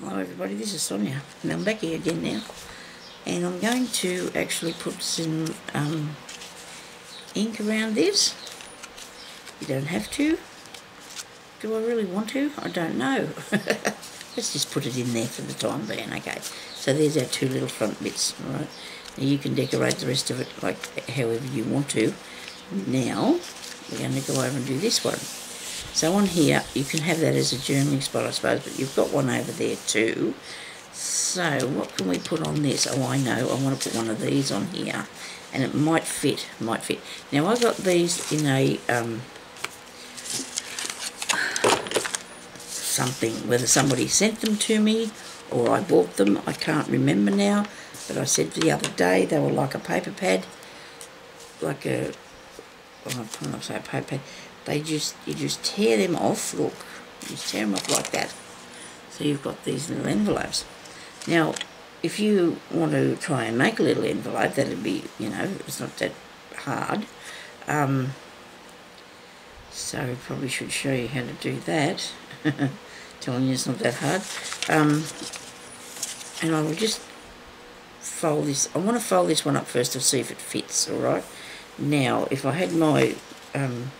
Hello everybody, this is Sonya and I'm back here again now and I'm going to actually put some um, ink around this. You don't have to. Do I really want to? I don't know. Let's just put it in there for the time being, okay. So there's our two little front bits, alright. Now you can decorate the rest of it like however you want to. Now we're going to go over and do this one. So on here, you can have that as a journaling spot, I suppose, but you've got one over there too. So what can we put on this? Oh, I know. I want to put one of these on here, and it might fit. Might fit. Now I got these in a um, something. Whether somebody sent them to me or I bought them, I can't remember now. But I said the other day they were like a paper pad, like a. Well, I'm not say a paper pad they just you just tear them off look. You just tear them off like that. So you've got these little envelopes. Now if you want to try and make a little envelope that'd be you know it's not that hard. Um, so probably should show you how to do that. Telling you it's not that hard. Um, and I will just fold this I want to fold this one up first to see if it fits alright now if I had my um,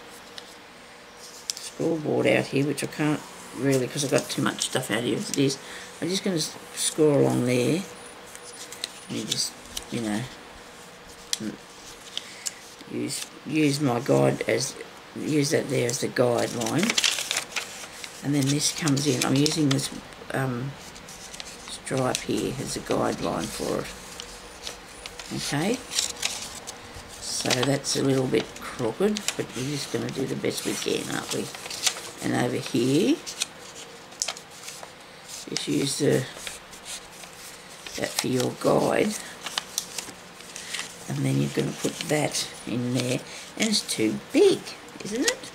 scoreboard out here, which I can't really because I've got too much stuff out here as it is. I'm just going to score along there. And you just, you know, use use my guide as, use that there as the guideline. And then this comes in. I'm using this um, stripe here as a guideline for it. Okay. So that's a little bit crooked, but we're just going to do the best we can, aren't we? And over here, just use the that for your guide. And then you're going to put that in there. And it's too big, isn't it?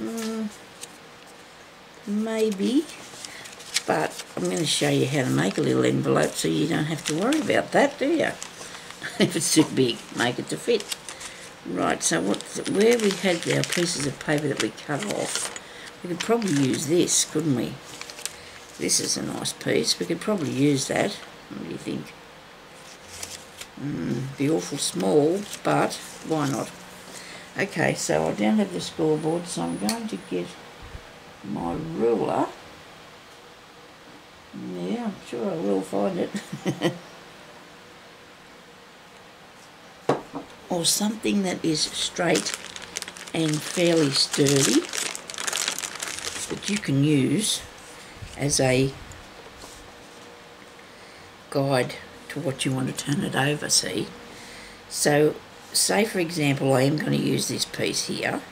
Mm, maybe. But I'm going to show you how to make a little envelope so you don't have to worry about that, do you? if it's too big, make it to fit. Right, so what, where we had our pieces of paper that we cut off, we could probably use this, couldn't we? This is a nice piece. We could probably use that. What do you think? Mm, be awful small, but why not? Okay, so I don't have the scoreboard, so I'm going to get my ruler. Yeah, I'm sure I will find it. or something that is straight and fairly sturdy that you can use as a guide to what you want to turn it over, see? So, say for example I am going to use this piece here.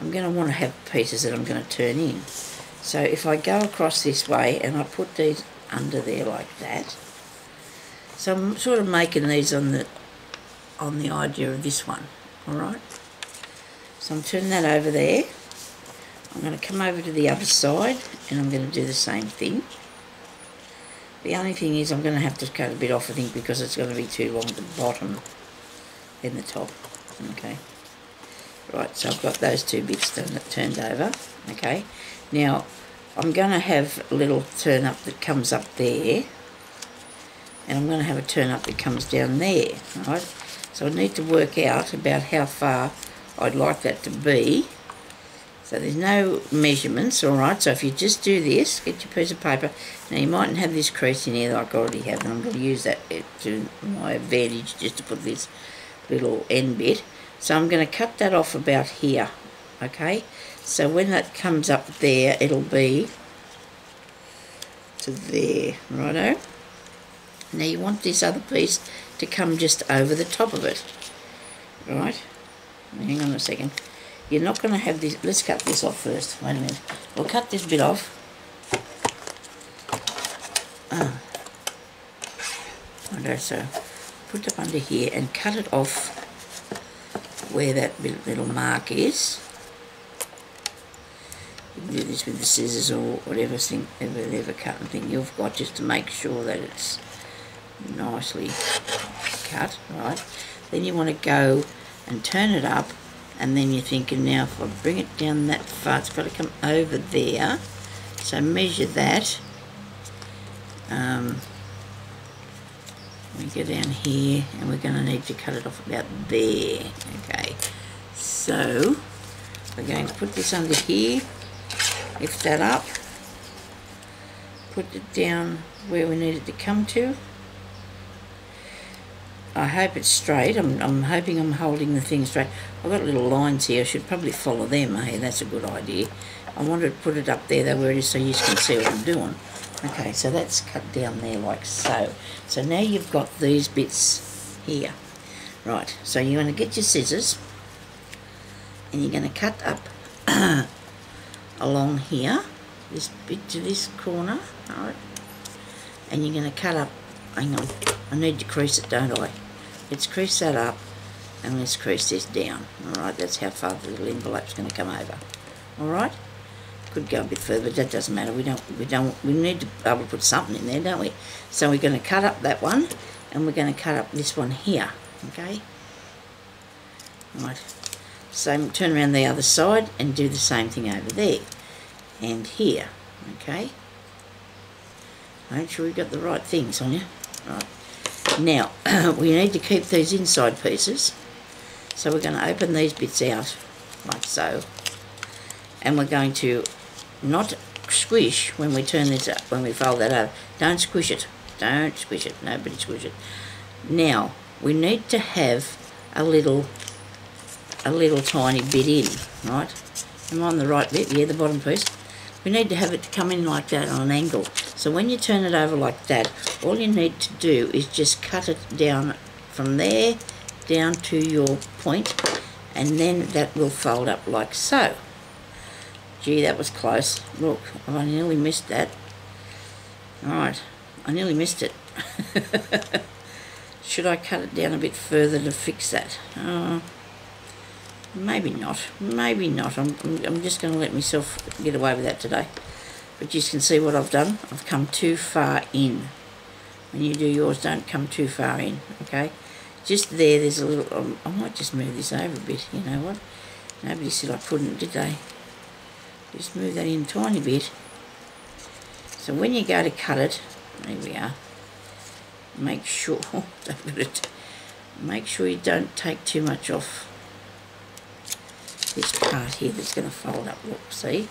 I'm going to want to have pieces that I'm going to turn in. So if I go across this way and I put these under there like that, so I'm sort of making these on the on the idea of this one, alright? So I'm turning that over there. I'm going to come over to the other side and I'm going to do the same thing. The only thing is I'm going to have to cut a bit off I think because it's going to be too long at the bottom than the top. Okay. Right, so I've got those two bits turned over. Okay. Now, I'm going to have a little turn up that comes up there. And I'm going to have a turn up that comes down there. Right. So I need to work out about how far I'd like that to be. So there's no measurements, alright, so if you just do this, get your piece of paper. Now you mightn't have this crease in here like I already have, and I'm going to use that to my advantage just to put this little end bit. So I'm going to cut that off about here, okay? So when that comes up there, it'll be to there, righto? Now you want this other piece to come just over the top of it. Right? Hang on a second. You're not going to have this... Let's cut this off first. Wait a minute. We'll cut this bit off. Ah. Okay, so put it under here and cut it off where that little mark is. You can do this with the scissors or whatever thing, whatever cutting thing you've got just to make sure that it's nicely cut, right? Then you want to go and turn it up and then you're thinking now if I bring it down that far it's got to come over there so measure that. Um, we go down here and we're going to need to cut it off about there. Okay, so we're going to put this under here, lift that up, put it down where we need it to come to. I hope it's straight. I'm, I'm hoping I'm holding the thing straight. I've got little lines here. I should probably follow them. Hey, that's a good idea. I wanted to put it up there though where it is so you can see what I'm doing. Okay, so that's cut down there like so. So now you've got these bits here. Right, so you're going to get your scissors and you're going to cut up along here, this bit to this corner, right? And you're going to cut up, hang on, I need to crease it, don't I? Let's crease that up and let's crease this down. Alright, that's how far the little envelope's going to come over. Alright? Could go a bit further, but that doesn't matter. We don't, we don't, we need to be able to put something in there, don't we? So we're going to cut up that one and we're going to cut up this one here. Okay? Right. Same, turn around the other side and do the same thing over there. And here. Okay? Make sure we've got the right things on you. Right. Now, we need to keep these inside pieces. So we're going to open these bits out, like so. And we're going to not squish when we turn this up, when we fold that over. Don't squish it. Don't squish it. Nobody squish it. Now, we need to have a little, a little tiny bit in, right? Am I on the right bit? Yeah, the bottom piece. We need to have it to come in like that on an angle. So when you turn it over like that, all you need to do is just cut it down from there down to your point and then that will fold up like so. Gee, that was close. Look, I nearly missed that. Alright, I nearly missed it. Should I cut it down a bit further to fix that? Uh, maybe not. Maybe not. I'm, I'm just going to let myself get away with that today. But you can see what I've done. I've come too far in. When you do yours, don't come too far in, okay? Just there, there's a little... Um, I might just move this over a bit, you know what? Nobody said I couldn't, did they? Just move that in a tiny bit. So when you go to cut it, there we are, make sure, make sure you don't take too much off this part here that's going to fold up, look, see?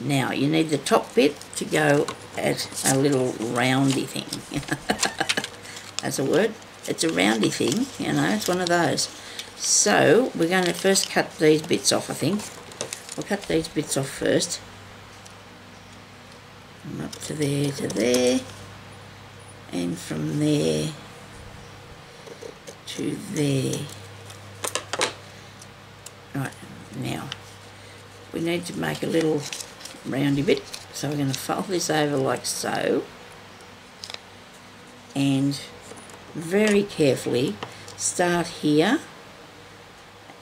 Now, you need the top bit to go at a little roundy thing. That's a word. It's a roundy thing, you know, it's one of those. So, we're going to first cut these bits off, I think. We'll cut these bits off first. Up to there to there. And from there to there. Right, now, we need to make a little roundy bit. So we're going to fold this over like so. And very carefully start here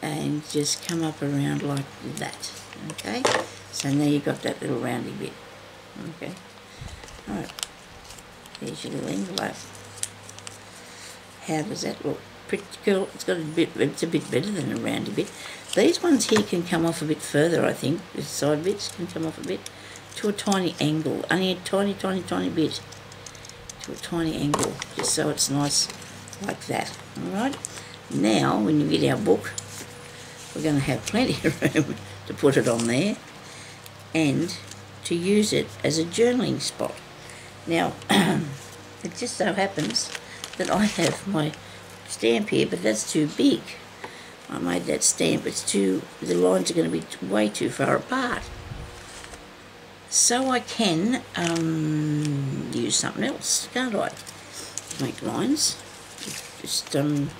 and just come up around like that. Okay? So now you've got that little roundy bit. Okay? Alright. There's your little envelope. How does that look? Pretty cool. It's got a bit, it's a bit better than a roundy bit. These ones here can come off a bit further, I think. The side bits can come off a bit to a tiny angle. Only a tiny, tiny, tiny bit to a tiny angle, just so it's nice like that. Alright? Now, when you get our book, we're going to have plenty of room to put it on there and to use it as a journaling spot. Now, it just so happens that I have my stamp here, but that's too big. I made that stamp, it's too, the lines are going to be way too far apart. So I can um, use something else, can't I? Make lines. Just um,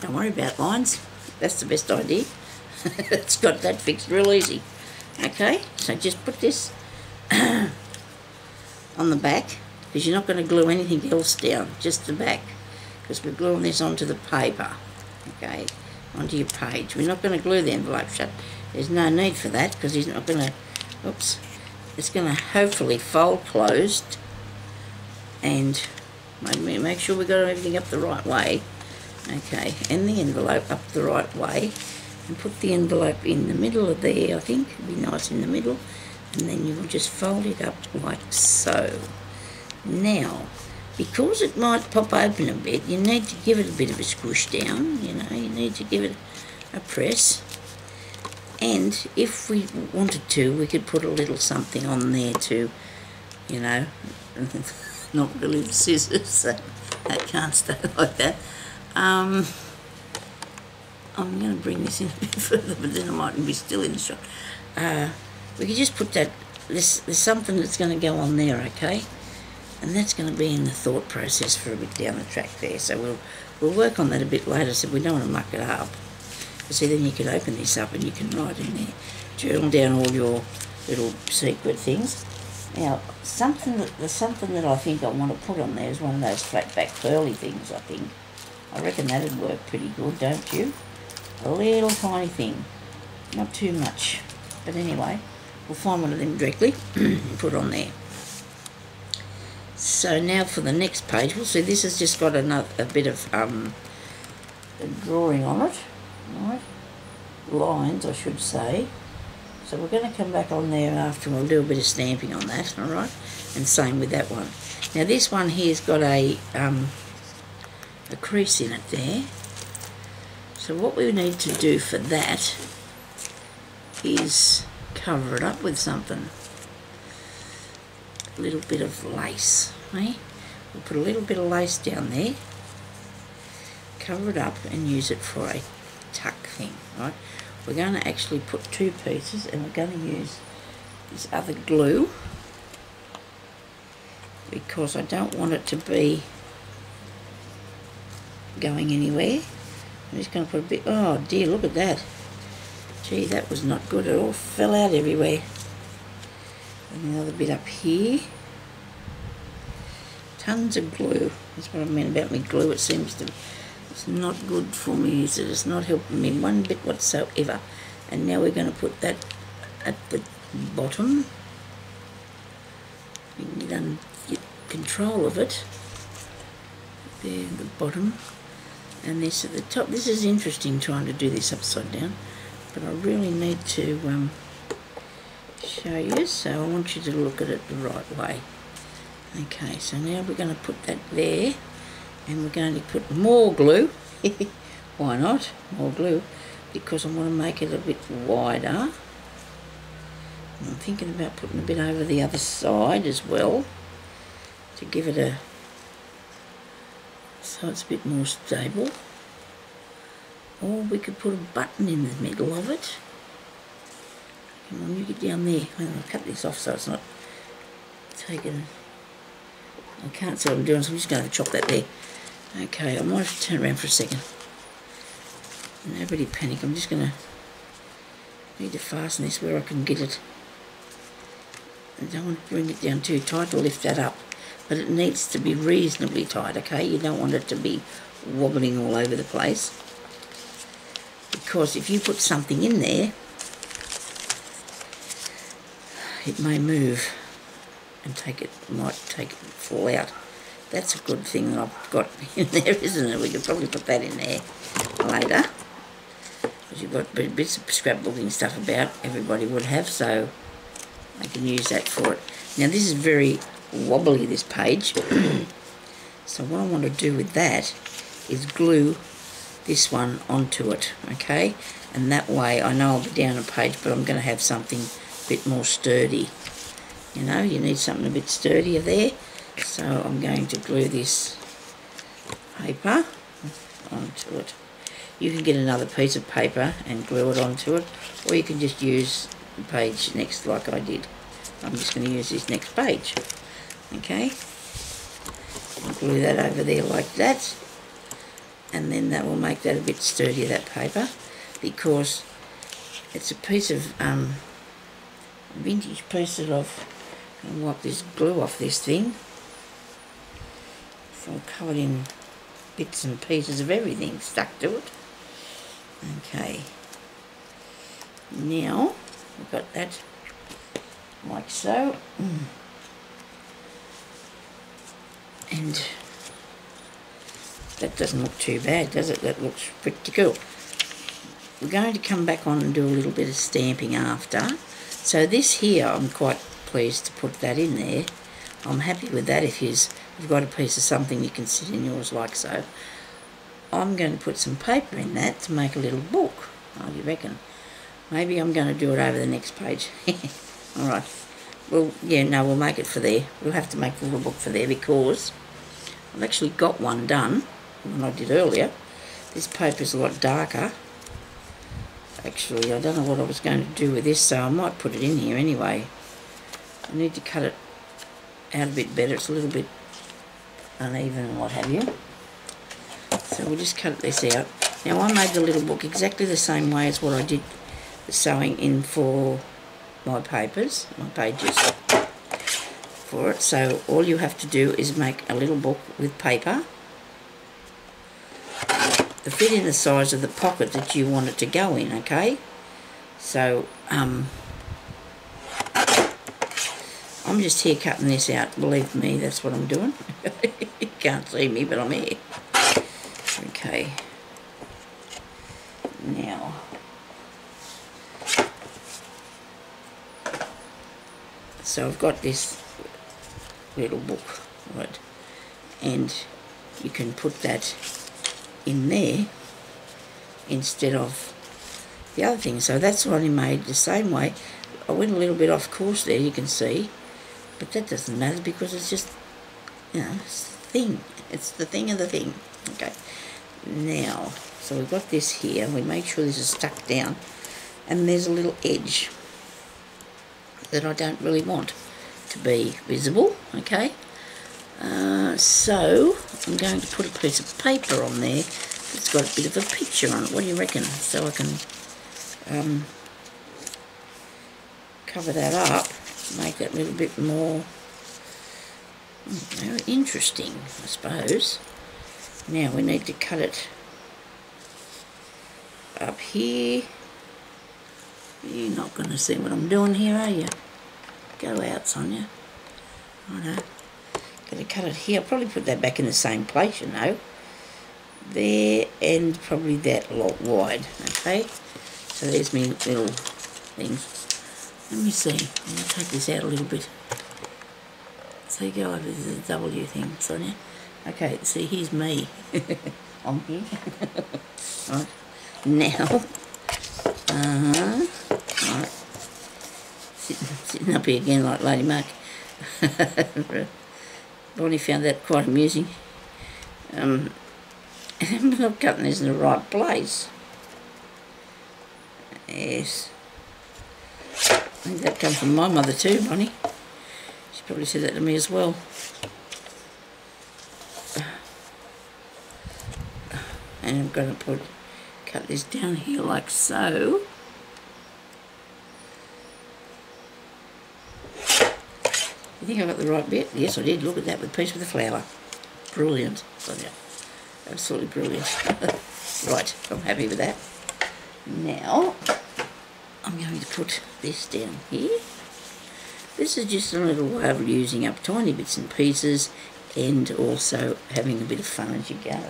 don't worry about lines. That's the best idea. it's got that fixed real easy. Okay, so just put this on the back because you're not going to glue anything else down, just the back because we're gluing this onto the paper. Okay, onto your page. We're not going to glue the envelope shut. There's no need for that because he's not going to, oops, it's going to hopefully fold closed and make sure we got everything up the right way. Okay, and the envelope up the right way and put the envelope in the middle of there, I think. It'd be nice in the middle. and then you will just fold it up like so. Now, because it might pop open a bit, you need to give it a bit of a squish down, you know, you need to give it a press. And if we wanted to, we could put a little something on there to, you know, not really the scissors, so that can't stay like that. Um, I'm going to bring this in a bit further, but then I mightn't be still in the shot. Uh, we could just put that, there's, there's something that's going to go on there, okay? And that's going to be in the thought process for a bit down the track there. So we'll we'll work on that a bit later, so we don't want to muck it up. But see, then you can open this up and you can write in there, journal down all your little secret things. Now, something that, there's something that I think I want to put on there is one of those flat back curly things, I think. I reckon that'd work pretty good, don't you? A little tiny thing. Not too much. But anyway, we'll find one of them directly and put on there. So now for the next page, we'll see this has just got another a bit of um, drawing on it, right? Lines, I should say. So we're going to come back on there after and we'll do a bit of stamping on that, all right? And same with that one. Now this one here's got a um, a crease in it there. So what we need to do for that is cover it up with something. A little bit of lace, We'll put a little bit of lace down there, cover it up and use it for a tuck thing, right? We're going to actually put two pieces and we're going to use this other glue because I don't want it to be going anywhere. I'm just going to put a bit, oh dear, look at that. Gee, that was not good. It all fell out everywhere. And another bit up here. Tons of glue. That's what I mean about me glue. It seems to, it's not good for me, is it? It's not helping me one bit whatsoever. And now we're going to put that at the bottom. You can get, get control of it. There, the bottom and this at the top. This is interesting trying to do this upside down, but I really need to um, show you, so I want you to look at it the right way. Okay, so now we're going to put that there, and we're going to put more glue. Why not? More glue, because I want to make it a bit wider. I'm thinking about putting a bit over the other side as well, to give it a so it's a bit more stable. Or we could put a button in the middle of it. Come on, you get down there. I'm going to cut this off so it's not taken. I can't see what I'm doing, so I'm just going to chop that there. Okay, I might have to turn around for a second. Nobody panic, I'm just going to need to fasten this where I can get it. I don't want to bring it down too tight to lift that up but it needs to be reasonably tight, okay? You don't want it to be wobbling all over the place. Because if you put something in there, it may move and take it, might take it, fall out. That's a good thing that I've got in there, isn't it? We could probably put that in there later. Because you've got bits of scrapbooking stuff about, everybody would have, so I can use that for it. Now this is very wobbly, this page. so what I want to do with that is glue this one onto it, okay? And that way I know I'll be down a page, but I'm going to have something a bit more sturdy. You know, you need something a bit sturdier there. So I'm going to glue this paper onto it. You can get another piece of paper and glue it onto it, or you can just use the page next like I did. I'm just going to use this next page okay glue that over there like that and then that will make that a bit sturdier that paper because it's a piece of um, vintage piece I've and wipe this glue off this thing. It's all covered in bits and pieces of everything stuck to it. Okay. Now we've got that like so. Mm. And that doesn't look too bad, does it? That looks pretty cool. We're going to come back on and do a little bit of stamping after, So this here, I'm quite pleased to put that in there. I'm happy with that if you've got a piece of something you can sit in yours like so. I'm going to put some paper in that to make a little book. Do you reckon? Maybe I'm going to do it over the next page. Alright. Well, yeah, no, we'll make it for there. We'll have to make a little book for there because I've actually got one done, when I did earlier. This paper's a lot darker. Actually, I don't know what I was going to do with this, so I might put it in here anyway. I need to cut it out a bit better. It's a little bit uneven and what have you. So we'll just cut this out. Now I made the little book exactly the same way as what I did the sewing in for my papers, my pages for it. So all you have to do is make a little book with paper. The fit in the size of the pocket that you want it to go in, okay? So, um, I'm just here cutting this out. Believe me, that's what I'm doing. you can't see me, but I'm here. Okay. Now, so I've got this little book, right, and you can put that in there instead of the other thing. So that's what I made the same way. I went a little bit off course there, you can see, but that doesn't matter because it's just, you know, it's the thing. It's the thing of the thing. Okay. Now, so we've got this here. We make sure this is stuck down. And there's a little edge that I don't really want to be visible. Okay. Uh, so, I'm going to put a piece of paper on there that's got a bit of a picture on it. What do you reckon? So I can um, cover that up, make it a little bit more interesting, I suppose. Now we need to cut it up here. You're not going to see what I'm doing here, are you? Go out, Sonya. I know. Going to cut it here. I'll probably put that back in the same place, you know. There and probably that lot wide, okay? So there's my little things. Let me see. I'm going to take this out a little bit. So go over to the W thing, Sonya. Okay, see, here's me. I'm here. right. Now, uh-huh. Right. Sitting, sitting up here again like Lady Mark. Bonnie found that quite amusing. Um, I'm cutting this in the right place. Yes. I think that comes from my mother too, Bonnie. She probably said that to me as well. And I'm going to put cut this down here like so. You think I got the right bit? Yes, I did. Look at that with a piece of the flower. Brilliant. Absolutely brilliant. right, I'm happy with that. Now, I'm going to put this down here. This is just a little way of using up tiny bits and pieces and also having a bit of fun as you go.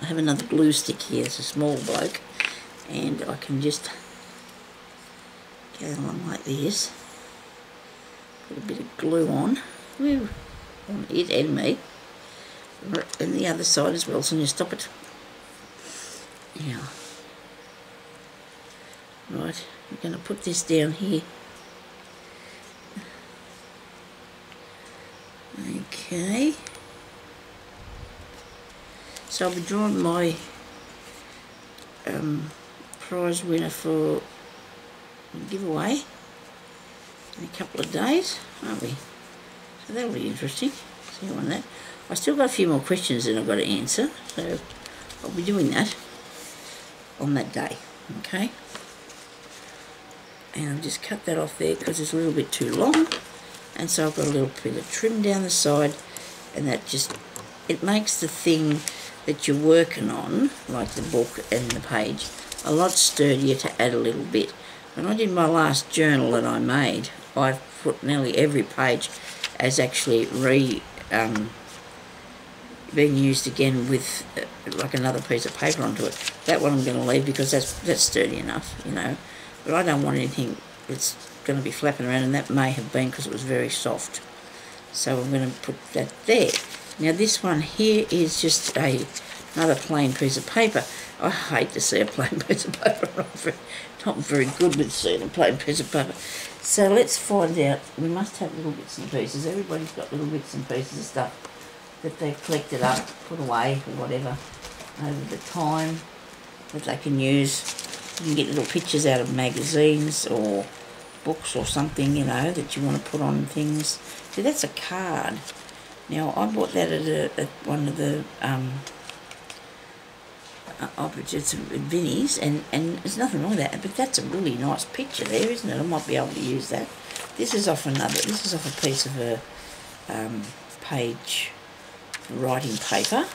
I have another glue stick here, it's a small bloke, and I can just go along like this. Put a bit of glue on, Woo. on it and me, and the other side as well, so you stop it. Now, right, I'm going to put this down here. Okay. So I'll be drawing my um, prize winner for giveaway in a couple of days, aren't we? So that'll be interesting. See on that. I still got a few more questions that I've got to answer, so I'll be doing that on that day, okay? And I'll just cut that off there because it's a little bit too long. And so I've got a little bit of trim down the side and that just, it makes the thing that you're working on, like the book and the page, a lot sturdier to add a little bit. When I did my last journal that I made, I've put nearly every page as actually re um, being used again with uh, like another piece of paper onto it. That one I'm going to leave because that's that's sturdy enough, you know. But I don't want anything that's going to be flapping around and that may have been because it was very soft. So I'm going to put that there. Now this one here is just a another plain piece of paper. I hate to see a plain piece of paper. I'm very, not very good with seeing a plain piece of paper. So let's find out. We must have little bits and pieces. Everybody's got little bits and pieces of stuff that they've collected up, put away, or whatever, over the time that they can use. You can get little pictures out of magazines or books or something, you know, that you want to put on things. See, that's a card. Now, I bought that at, a, at one of the um, uh, operatives at Vinnie's, and, and there's nothing wrong with that, but that's a really nice picture there, isn't it? I might be able to use that. This is off another, this is off a piece of a um, page writing paper.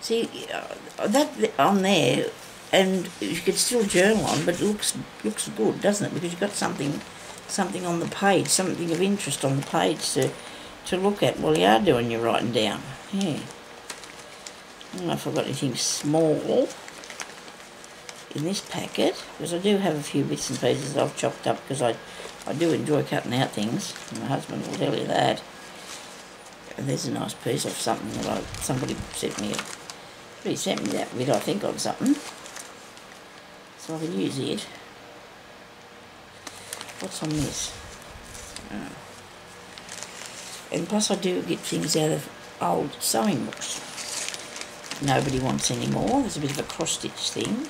See, uh, that on there, and you could still journal on, but it looks looks good, doesn't it? Because you've got something something on the page, something of interest on the page to to look at while you are doing your writing down. Yeah. I don't know if I've got anything small in this packet, because I do have a few bits and pieces I've chopped up because I, I do enjoy cutting out things. My husband will tell you that. And there's a nice piece of something that I, somebody sent me. He sent me that bit, I think, of something. So I can use it. What's on this? Oh and plus I do get things out of old sewing books. Nobody wants any more. There's a bit of a cross-stitch thing.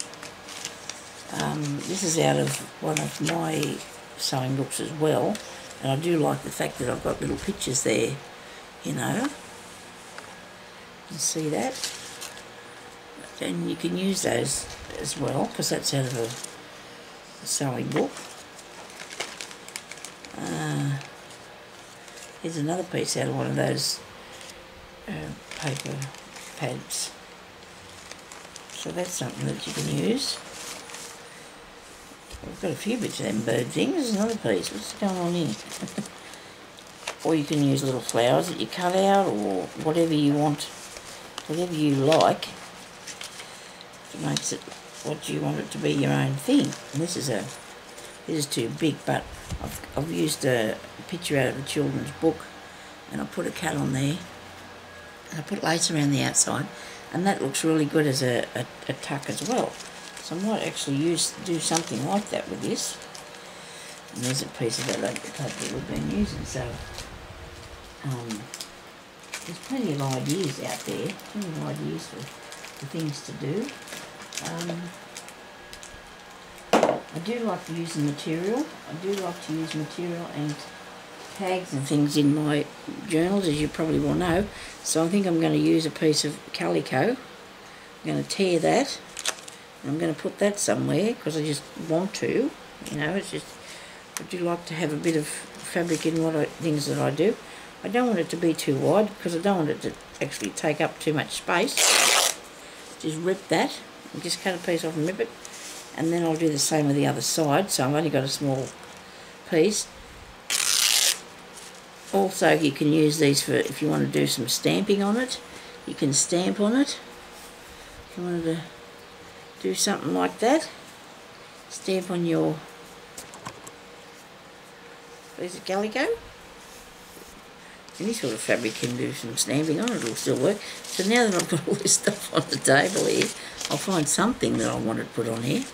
Um, this is out of one of my sewing books as well. And I do like the fact that I've got little pictures there, you know. You see that. And you can use those as well, because that's out of a, sewing book. Uh, Here's another piece out of one of those uh, paper pads. So that's something that you can use. I've got a few bits of them bird things. There's another piece. What's going on here? or you can use little flowers that you cut out or whatever you want, whatever you like. It makes it what you want it to be your own thing. And this is a this is too big, but I've, I've used a picture out of a children's book and I put a cat on there. And I put lace around the outside and that looks really good as a, a, a tuck as well. So I might actually use do something like that with this. And there's a piece of that paper we've been using. So um, there's plenty of ideas out there, plenty of ideas for, for things to do. Um, I do like to use the material. I do like to use material and tags and things in my journals, as you probably will know. So I think I'm going to use a piece of calico. I'm going to tear that. And I'm going to put that somewhere because I just want to. You know, it's just, I do like to have a bit of fabric in what I, things that I do. I don't want it to be too wide because I don't want it to actually take up too much space. Just rip that just cut a piece off and rip it. And then I'll do the same with the other side so I've only got a small piece. Also you can use these for if you want to do some stamping on it you can stamp on it. If you wanted to do something like that stamp on your piece of calico any sort of fabric can do some stamping on it, it'll still work. So now that I've got all this stuff on the table here, I'll find something that I want to put on here.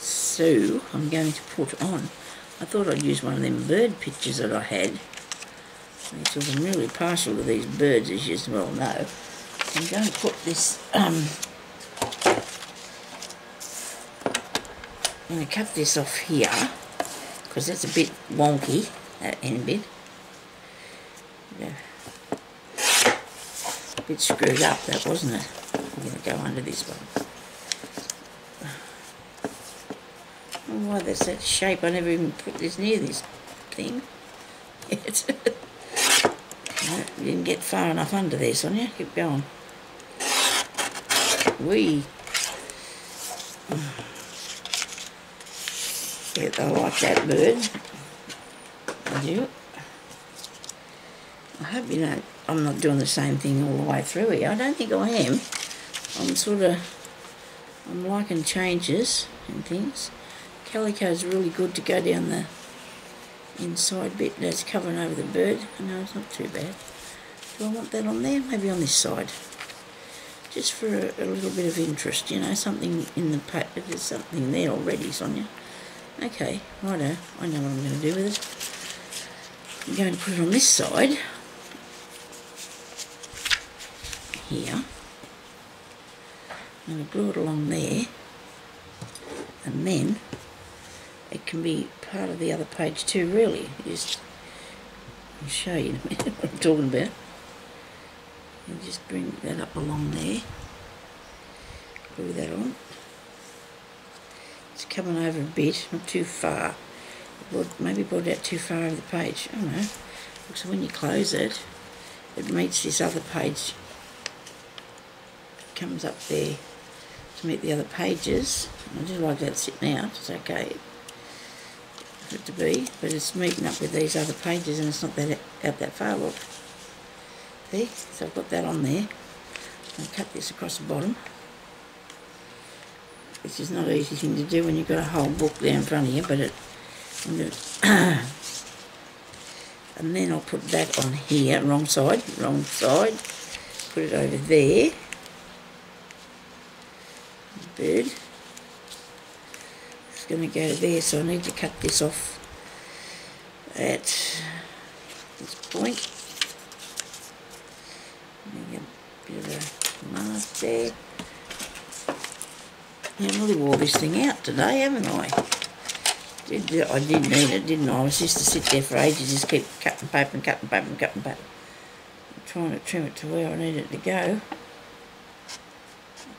So I'm going to put on, I thought I'd use one of them bird pictures that I had. Because I'm really partial to these birds, as you well know. I'm going to put this, um, I'm going to cut this off here, because that's a bit wonky, that end bit. Yeah. A bit screwed up, that wasn't it? I'm going to go under this one. Why there's that shape. I never even put this near this thing. no, you didn't get far enough under this there, Sonya. Keep going. We. Yeah, I like that bird. I do. I hope you don't, I'm not doing the same thing all the way through here. I don't think I am. I'm sort of, I'm liking changes and things. Calico is really good to go down the inside bit that's covering over the bird. No, it's not too bad. Do I want that on there? Maybe on this side. Just for a, a little bit of interest, you know, something in the pack. There's something there already, Sonya. Okay, righto. I know what I'm going to do with it. I'm going to put it on this side. Here. I'm going to glue it along there. And then it can be part of the other page too, really. Just I'll show you in a minute what I'm talking about. And just bring that up along there. Glue that on. It's coming over a bit, not too far. maybe brought it out too far of the page. I don't know. So when you close it, it meets this other page. It comes up there to meet the other pages. I just like that sitting out. It's okay it to be, but it's meeting up with these other pages and it's not that out that far. Look. See? So I've got that on there. I'll cut this across the bottom which is not an easy thing to do when you've got a whole book there in front of you, but it, and then I'll put that on here, wrong side, wrong side, put it over there, bird, it's going to go there, so I need to cut this off at this point, a bit of a mask there, I nearly wore this thing out today, haven't I? Did, I did need it, didn't I? I was just to sit there for ages, just keep cutting paper and cutting paper and cutting paper. I'm trying to trim it to where I need it to go.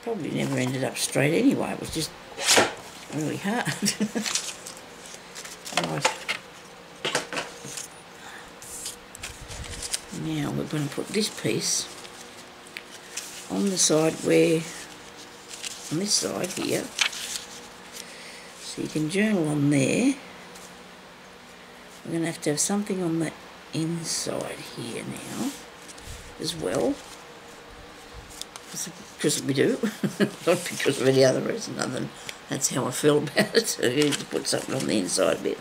Probably never ended up straight anyway, it was just really hard. right. Now we're going to put this piece on the side where on this side here. So you can journal on there. We're going to have to have something on the inside here now as well. Because we do, not because of any other reason other than that's how I feel about it. You need to put something on the inside bit.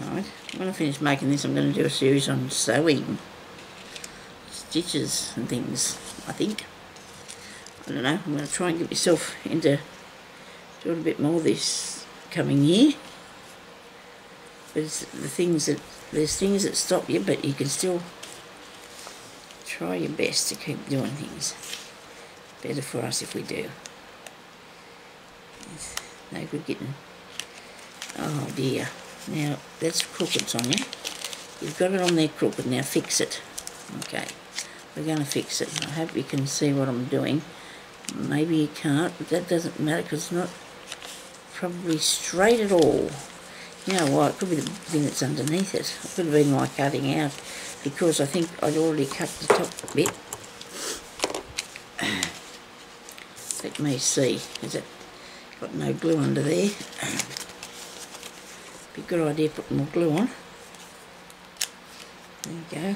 Alright, when I finish making this, I'm going to do a series on sewing. Stitches and things, I think. I don't know, I'm going to try and get myself into doing a bit more this coming year. But the things that, there's things that stop you, but you can still try your best to keep doing things. Better for us if we do. It's no good getting, oh dear. Now, that's crooked, Sonya. You've got it on there crooked. Now fix it. Okay. We're going to fix it. I hope you can see what I'm doing. Maybe you can't, but that doesn't matter because it's not probably straight at all. You know what, it could be the thing that's underneath it. It could have been my cutting out because I think I'd already cut the top bit. Let me see. Is it got no glue under there? Be a good idea putting more glue on. There you go.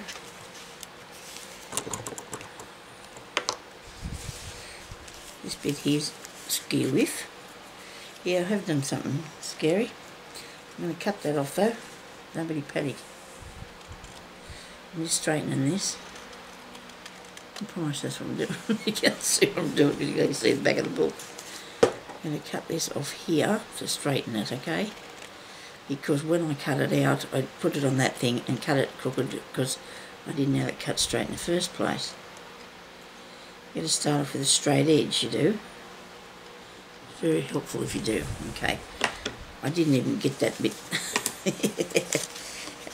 This bit here's skew with. Yeah, I have done something scary. I'm going to cut that off though. Nobody panic. I'm just straightening this. I promise that's what I'm doing. you can't see what I'm doing because you can see the back of the book. I'm going to cut this off here to straighten it, okay? because when I cut it out I put it on that thing and cut it crooked because I didn't have it cut straight in the first place. You got to start off with a straight edge you do. It's Very helpful if you do. Okay. I didn't even get that bit.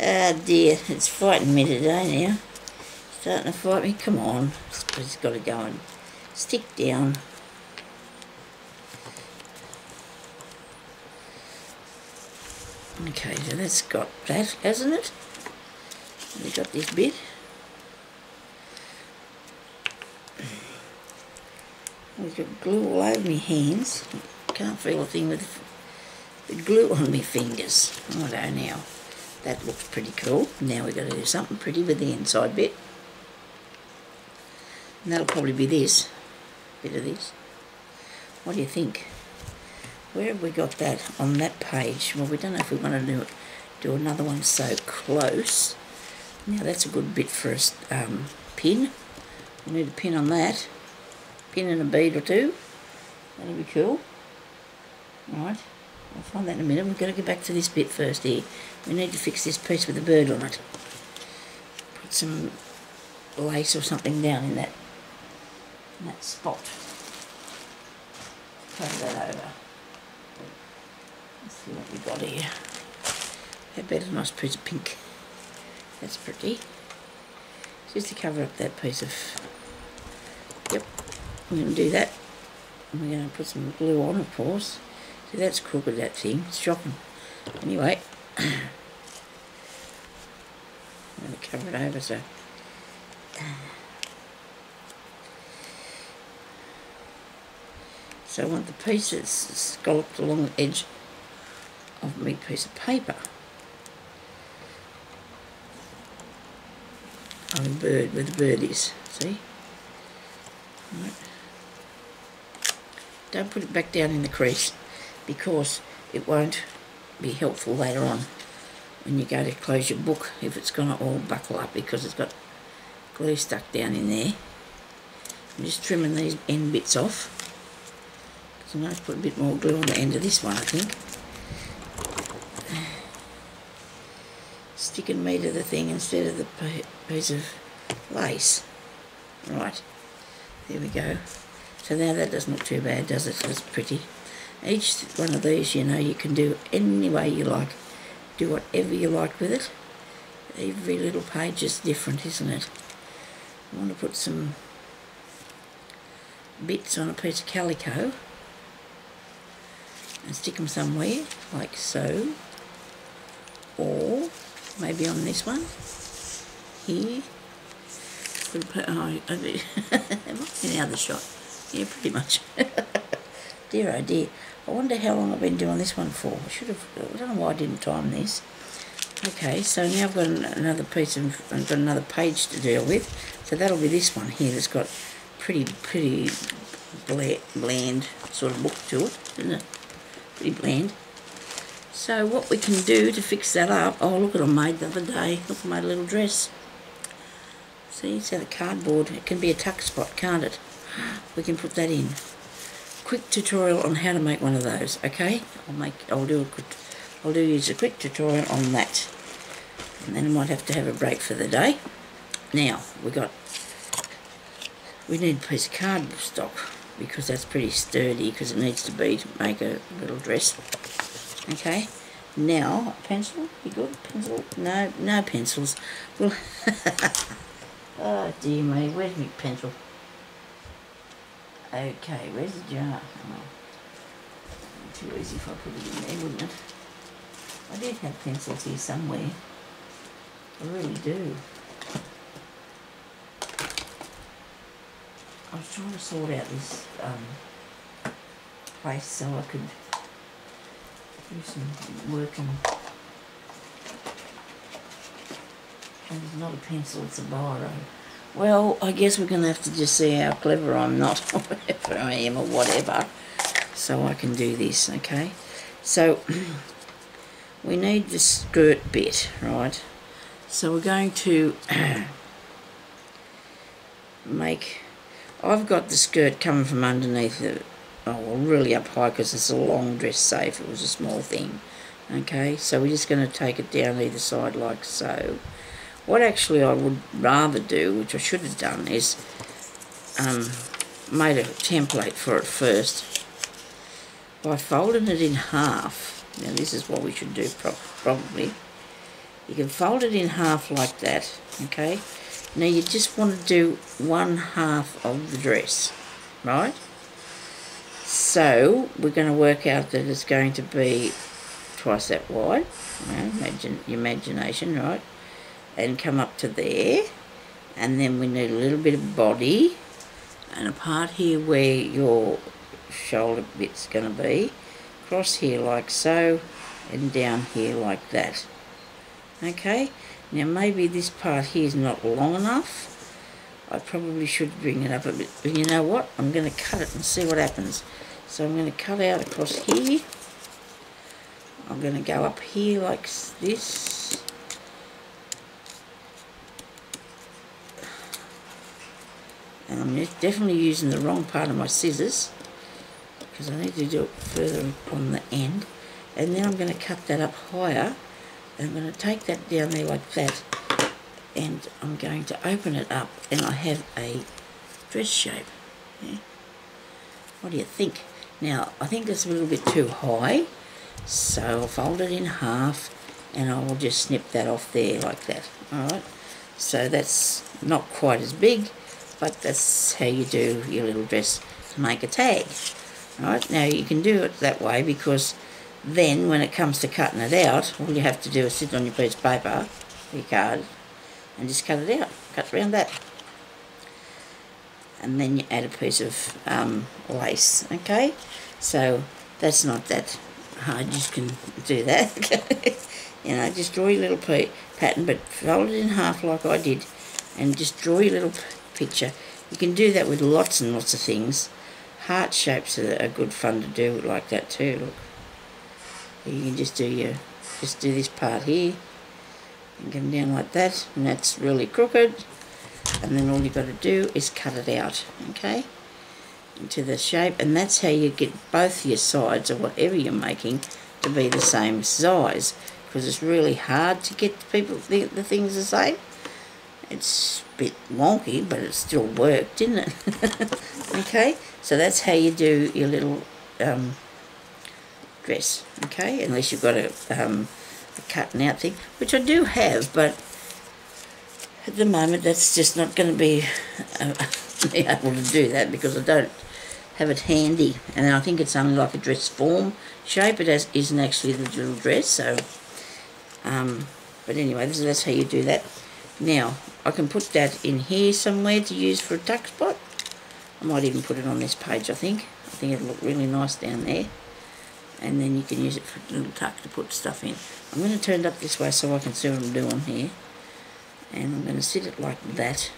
ah dear, it's fighting me today now. Starting to fight me. Come on. It's got to go and stick down. Okay, so that's got that, hasn't it? We got this bit. We've got glue all over my hands. Can't feel a thing with the glue on my fingers. I don't know. That looks pretty cool. Now we've got to do something pretty with the inside bit. And that'll probably be this. bit of this. What do you think? Where have we got that on that page? Well, we don't know if we want to do, do another one so close. Now that's a good bit for a um, pin. We need a pin on that. Pin and a bead or two. That'll be cool. Right. I'll find that in a minute. We're going to go back to this bit first here. We need to fix this piece with the bird on it. Put some lace or something down in that in that spot. Cover that over. Let's see what we got here. How about a nice piece of pink? That's pretty. Just to cover up that piece of... Yep, we're going to do that. And we're going to put some glue on, of course. See, that's crooked, that thing. It's shocking. Anyway, I'm going to cover it over so... So I want the pieces scalloped along the edge of my piece of paper. On the bird, where the bird is, see? Right. Don't put it back down in the crease because it won't be helpful later on when you go to close your book if it's going to all buckle up because it's got glue stuck down in there. I'm just trimming these end bits off. So I'm going to put a bit more glue on the end of this one, I think. Sticking me to the thing instead of the piece of lace. Right, there we go. So now that doesn't look too bad, does it? It's pretty. Each one of these, you know, you can do any way you like. Do whatever you like with it. Every little page is different, isn't it? I want to put some bits on a piece of calico and stick them somewhere, like so. Or maybe on this one, here. Oh, in the other shot. Yeah, pretty much. dear oh dear. I wonder how long I've been doing this one for. I should have, I don't know why I didn't time this. Okay, so now I've got another piece of, I've got another page to deal with. So that'll be this one here that's got pretty, pretty bland, sort of look to it, isn't it? Pretty bland. So what we can do to fix that up, oh look at I made the other day. Look, I made a little dress. See, so the cardboard, it can be a tuck spot, can't it? we can put that in. Quick tutorial on how to make one of those, okay? I'll make, I'll do a quick, I'll do use a quick tutorial on that. And then I might have to have a break for the day. Now, we got, we need a piece of cardstock because that's pretty sturdy because it needs to be to make a little dress. Okay, now, pencil, you good? Pencil? No, no pencils. Well, oh dear me, where's my pencil? Okay, where's the jar? Oh, too easy if I put it in there, wouldn't it? I did have pencils here somewhere. I really do. I was trying to sort out this um, place so I could do some work on and it's not a pencil, it's a biro. Well, I guess we're going to have to just see how clever I'm not, or whatever I am, or whatever, so I can do this, okay? So, we need the skirt bit, right? So we're going to make, I've got the skirt coming from underneath the, oh, well, really up high because it's a long dress safe, it was a small thing, okay? So we're just going to take it down either side like so. What actually I would rather do, which I should have done, is um, made a template for it first by folding it in half. Now this is what we should do pro probably. You can fold it in half like that, okay? Now you just want to do one half of the dress, right? So we're going to work out that it's going to be twice that wide. imagine your imagination, right? And come up to there and then we need a little bit of body and a part here where your shoulder bit's going to be cross here like so and down here like that okay now maybe this part here is not long enough I probably should bring it up a bit. But you know what? I'm going to cut it and see what happens. So I'm going to cut out across here. I'm going to go up here like this. And I'm definitely using the wrong part of my scissors because I need to do it further on the end. And then I'm going to cut that up higher. I'm going to take that down there like that and I'm going to open it up and I have a dress shape. Yeah. What do you think? Now, I think it's a little bit too high, so I'll fold it in half and I will just snip that off there like that. Alright, so that's not quite as big, but that's how you do your little dress to make a tag. Alright, now you can do it that way because then when it comes to cutting it out, all you have to do is sit on your piece of paper, your card, and just cut it out, cut around that. And then you add a piece of um, lace, okay? So that's not that hard, you can do that. you know, just draw your little pattern, but fold it in half like I did, and just draw your little picture. You can do that with lots and lots of things. Heart shapes are, are good fun to do like that too, look. You can just do your, just do this part here, and come down like that and that's really crooked and then all you've got to do is cut it out okay into the shape and that's how you get both your sides or whatever you're making to be the same size because it's really hard to get people the, the things the same it's a bit wonky but it still worked didn't it? Okay so that's how you do your little um, dress okay? Unless you've got a um, cutting out thing, which I do have, but at the moment that's just not going to be uh, able to do that because I don't have it handy. And I think it's only like a dress form shape. It has, isn't actually the little dress so um, but anyway this, that's how you do that. Now I can put that in here somewhere to use for a tuck spot I might even put it on this page I think I think it'll look really nice down there and then you can use it for a little tuck to put stuff in. I'm going to turn it up this way so I can see what I'm doing here. And I'm going to sit it like that.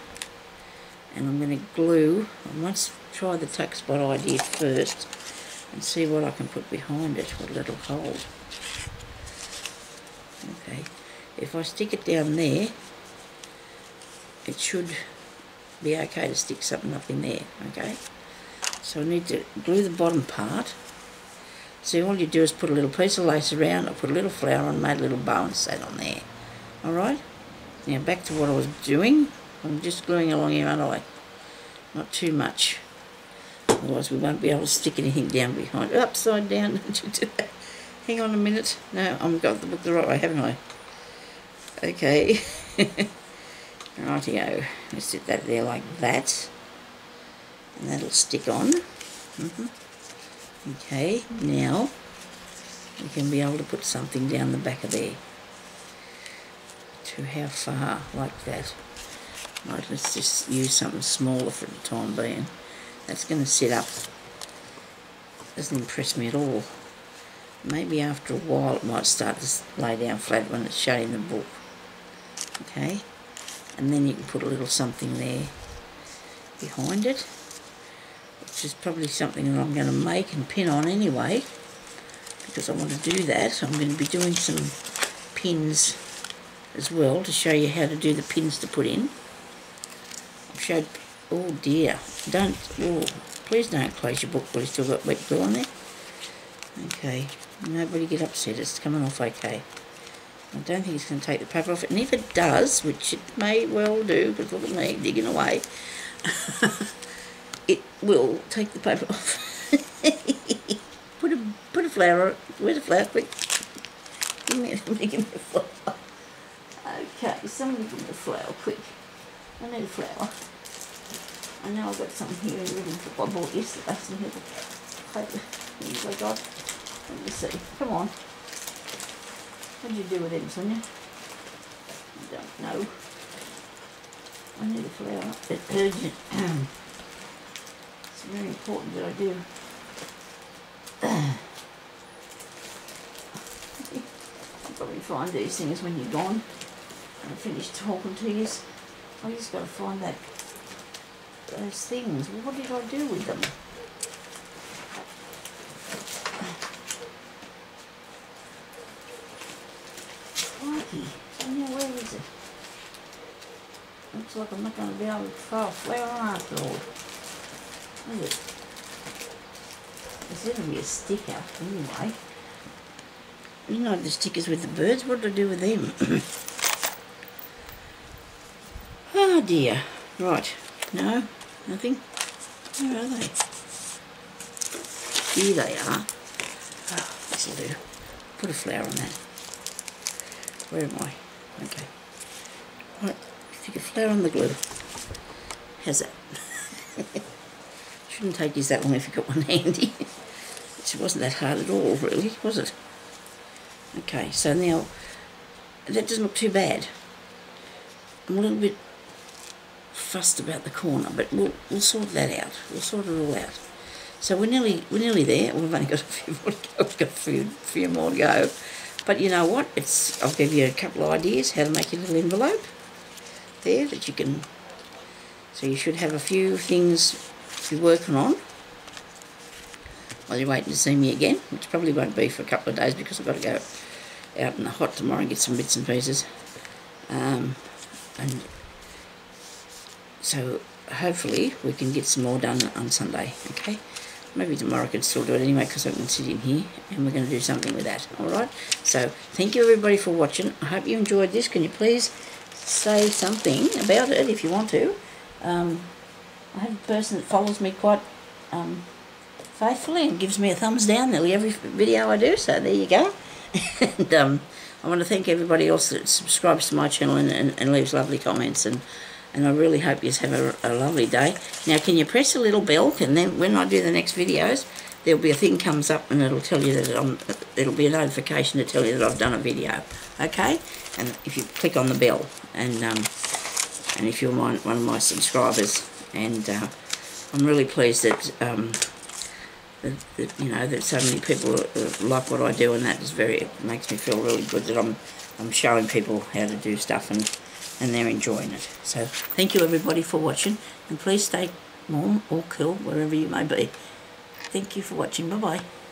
And I'm going to glue, I must try the tuck spot idea first and see what I can put behind it, what it'll hold. Okay, if I stick it down there, it should be okay to stick something up in there, okay? So I need to glue the bottom part so all you do is put a little piece of lace around, I put a little flower on, made a little bow and sat on there. Alright? Now back to what I was doing. I'm just gluing along here, aren't I? Not too much. Otherwise we won't be able to stick anything down behind. Upside down, don't you do that? Hang on a minute. No, I've got the book the right way, haven't I? Okay. Rightio. Let's sit that there like that. And that'll stick on. Mm -hmm. Okay, now we can be able to put something down the back of there. To how far, like that. Right, let's just use something smaller for the time being. That's going to sit up. Doesn't impress me at all. Maybe after a while it might start to lay down flat when it's shut in the book. Okay, and then you can put a little something there behind it which is probably something that I'm going to make and pin on anyway because I want to do that. So I'm going to be doing some pins as well to show you how to do the pins to put in. I've showed, oh dear, don't, oh, please don't close your book while you still got wet glue on there. Okay, nobody get upset, it's coming off okay. I don't think it's going to take the paper off, and if it does, which it may well do, because look at me digging away, it will take the paper off. put a put a flower. Where's the flower? Quick. Give me, give me a flower. Okay, somebody give me a flower, quick. I need a flower. I know I've got some here in living I bought yesterday. Some. Paper. Here you go, God. Let me see. Come on. What did you do with them, Sonya? I don't know. I need a flower. It's urgent. very important that I do. I'll probably find these things when you're gone and I finish talking to you. I just got to find that those things. What did I do with them? Crikey. Now where is it? Looks like I'm not going to be able to throw a flower after all. At it. There's going to be a sticker anyway. You know the stickers with the birds? What do I do with them? oh dear. Right. No? Nothing? Where are they? Here they are. Oh, this'll do. Put a flower on that. Where am I? Okay. Stick a flower on the glue. How's that? Shouldn't take you that long if you've got one handy. it wasn't that hard at all, really, was it? Okay, so now that doesn't look too bad. I'm a little bit fussed about the corner, but we'll we'll sort that out. We'll sort it all out. So we're nearly we're nearly there. We've only got a few more to go. We've got a few, few more to go. But you know what? It's I'll give you a couple of ideas how to make a little envelope there that you can. So you should have a few things you're working on while you're waiting to see me again, which probably won't be for a couple of days because I've got to go out in the hot tomorrow and get some bits and pieces. Um, and so hopefully we can get some more done on Sunday, okay? Maybe tomorrow I could still do it anyway because I can sit in here and we're going to do something with that, alright? So thank you everybody for watching. I hope you enjoyed this. Can you please say something about it if you want to? Um, I have a person that follows me quite um, faithfully and gives me a thumbs down nearly every video I do, so there you go. and um, I want to thank everybody else that subscribes to my channel and, and, and leaves lovely comments and and I really hope you have a, a, lovely day. Now can you press a little bell and then when I do the next videos there'll be a thing comes up and it'll tell you that I'm, it'll be a notification to tell you that I've done a video okay and if you click on the bell and um, and if you're my, one of my subscribers and uh, I'm really pleased that um, that, that, you know that so many people like what I do, and that is very it makes me feel really good that I'm I'm showing people how to do stuff and and they're enjoying it. So thank you everybody for watching, and please stay warm or cool wherever you may be. Thank you for watching. Bye bye.